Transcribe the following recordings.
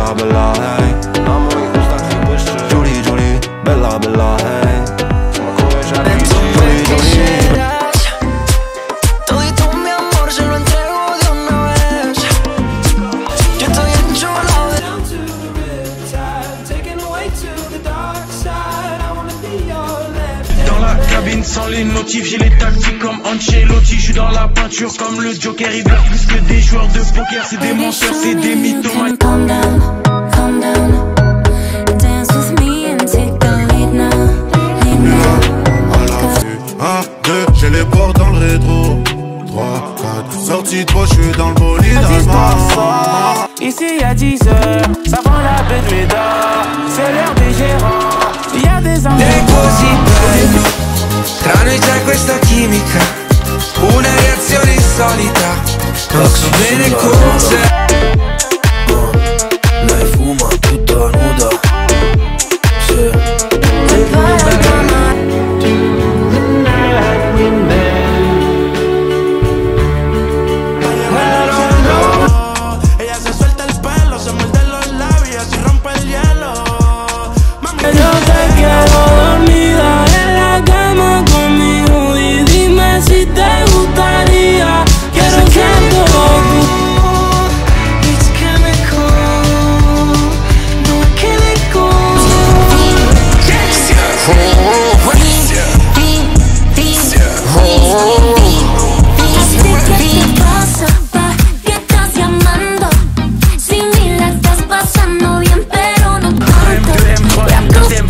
I belong sans les notifs, j'ai les tactiques comme Ancelotti. Je suis dans la peinture comme le Joker. Ils veulent plus que des joueurs de poker. C'est des menteurs, c'est des mythomanes. Calm down, calm down. Dance with me and take the lead now. Lead now. à l'affût. Un, deux, j'ai les portes dans le rétro. 3, 4, sortie de poche, je suis dans le bolide allemand. Ici à 10 heures, ça prend la de Médard. C'est l'heure des gérants. Il y a des enfants. Tra noi c'è questa chimica, una reazione insolita, non so bene cos'è.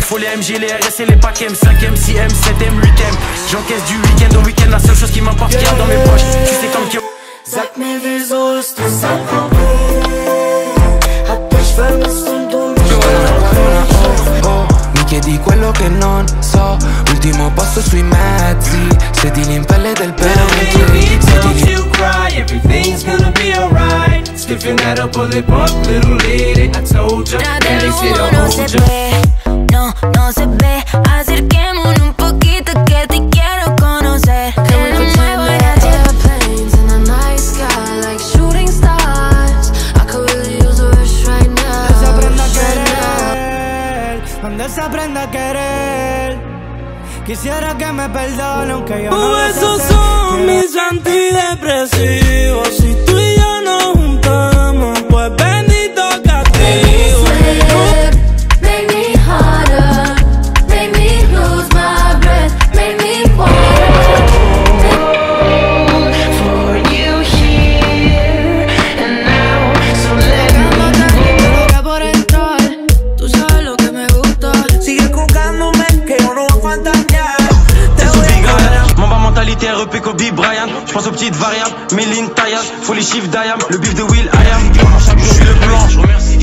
Faut les MG, les RS et les packs M, 5M, 6M, 7M, 8M. J'encaisse du week-end au week-end, la seule chose qui m'importe qu'il y a dans mes poches. Tu sais comme vermisst und du mich Mi chiedi quello che non so, ultimo posto sui mezzi, sedili in pelle del don't sedili you cry, everything's gonna be alright. Stiffen that up, pull it up, little lady. I told you, that is it, no hold you. No, no se ve. Acerquémonos un poquito que te quiero conocer. Cuando se aprenda a querer Quisiera que me perdone aunque yo no Por eso son mis antidepresivos. Si tú y yo Petites variables, mes lignes taillages Faut les chiffres d'IAM, le bif de Will I am je suis le plan,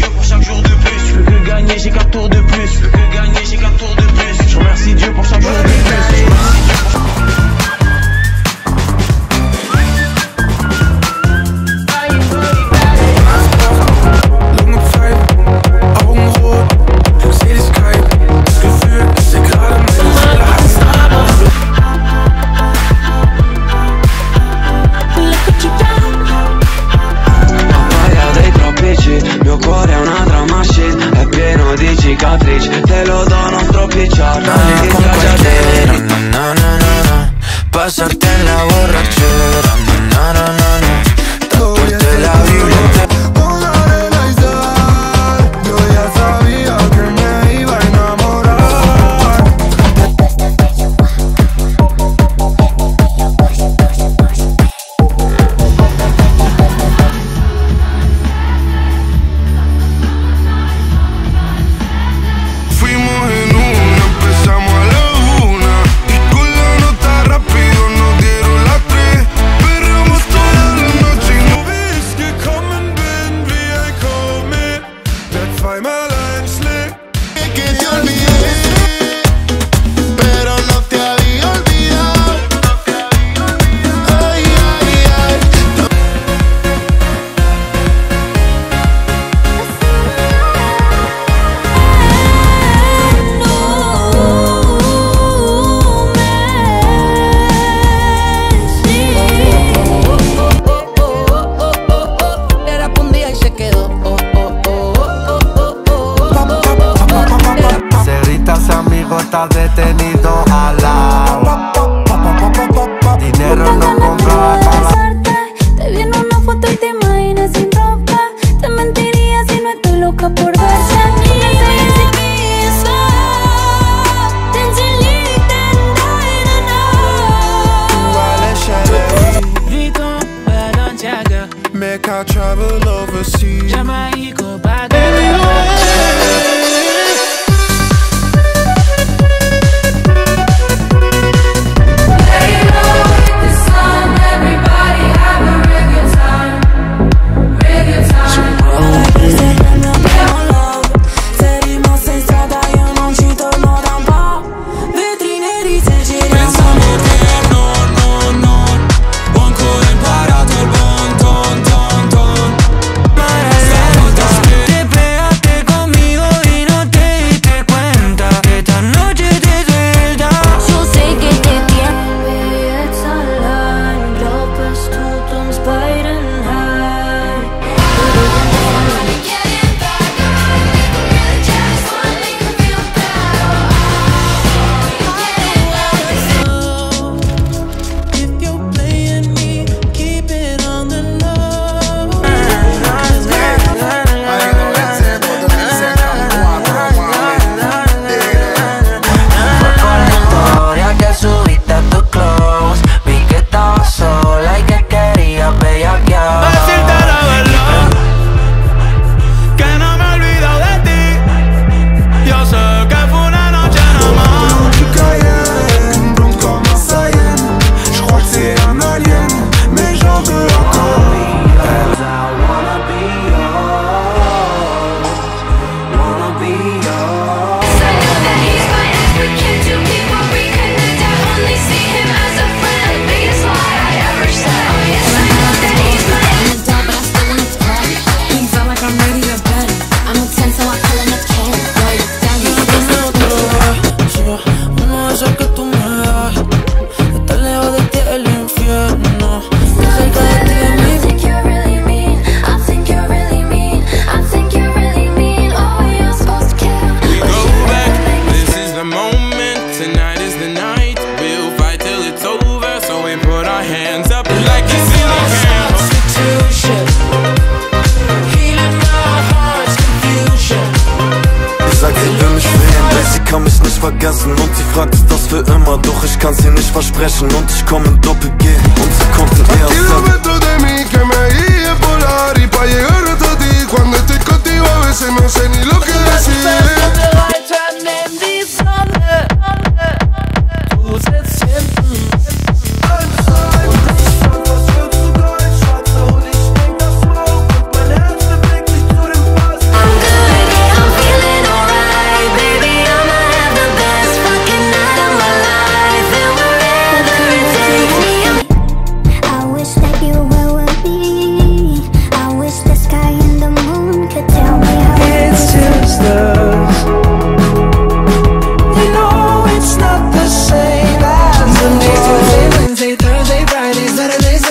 für immer, doch ich kann's dir nicht versprechen. Und ich komm in Doppelgänger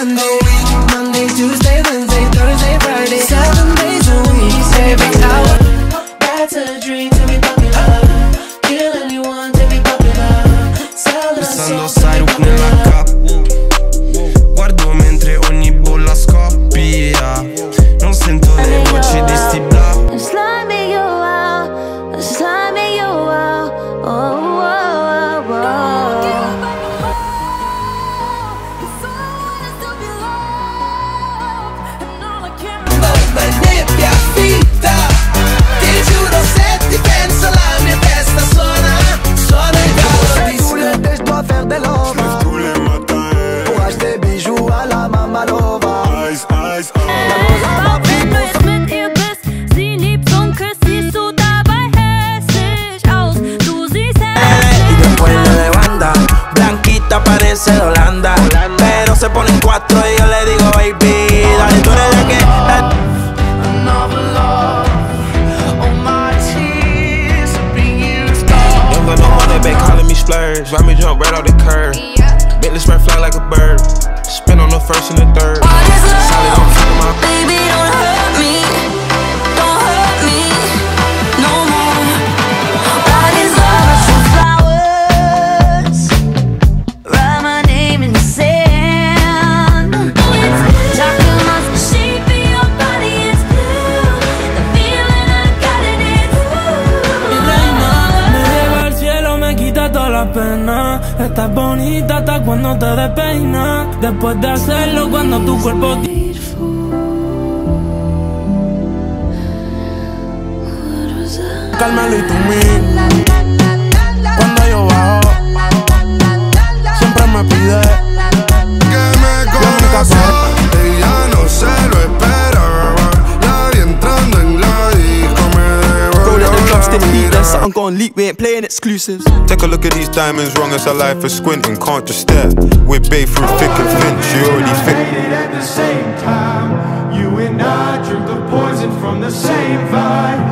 Oh. otro y yo le digo, baby, dale, tú eres la que. La... Calling me splurge, let me jump right off the curb. Yeah. Bentley spread fly like a bird. Spin on the first and the third. Solid on top my baby. estás bonita hasta cuando te despeinas. Después de hacerlo, cuando tu cuerpo. Carmelo y tú mí. Cuando yo bajo, siempre me pide que me conozca. Ella no se lo esperaba. La vi entrando en la disco, me dejó. Go down the clubs, they beat that sound gon' we ain't play. Exclusives. Take a look at these diamonds, wrong as a life is squinting, can't just stare. We're babe through thick and thin, she already fit. at the same time. You and I drink the poison from the same vibe.